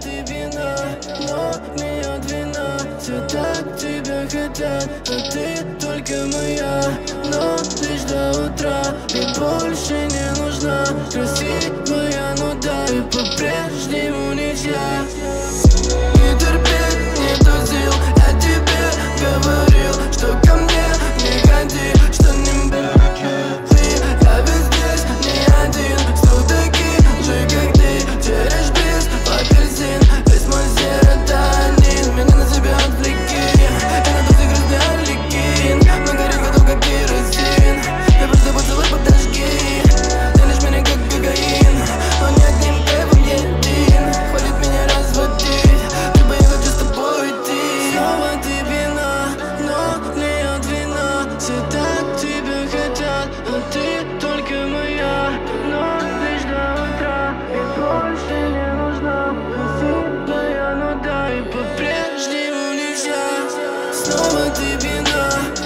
ты вина, но не от вина Все так тебя хотят, а ты только моя. Но лишь до утра и больше не нужна. Красивая, ну да, и по-прежнему нельзя. Не терпеть, нету сил, я тебе говорил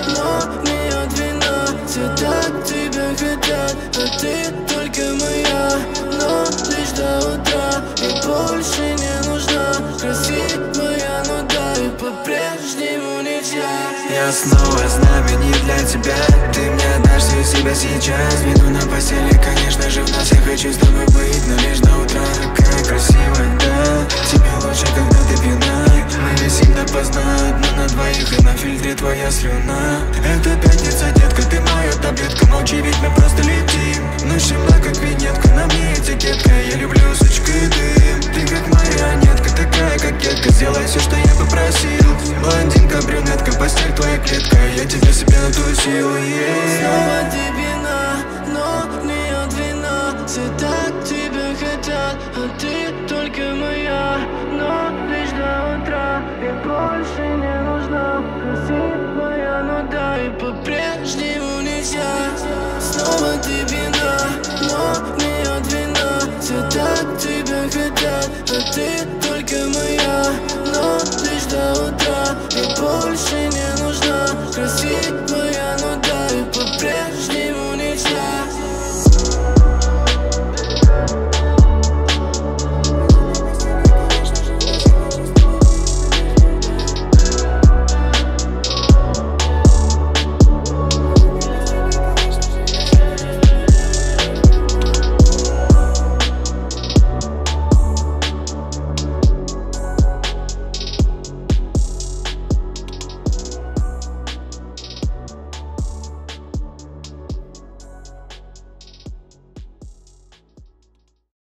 Но от вина Все так тебя хотят, а ты только моя. Но лишь до утра и больше не нужна. Красивая, ну да, и по-прежнему нельзя Я снова знамя не для тебя. Ты мне отдашь всю себя сейчас. Вину на постели, конечно же, в нас Я хочу с тобой быть, но лишь до допоздна Одна на двоих и на фильтре твоя слюна. Это пятница, детка, ты моя таблетка Молчи, ведь мы просто летим. Ну шибла, как винетка, на мне этикетка Я люблю сучка и дым. Ты как марионетка, такая кокетка Сделай все, что я попросил. Блондинка, брюнетка, постель твоя клетка Я тебя себе натусил, yeah. Ну по-прежнему нельзя. Снова ты беда, но не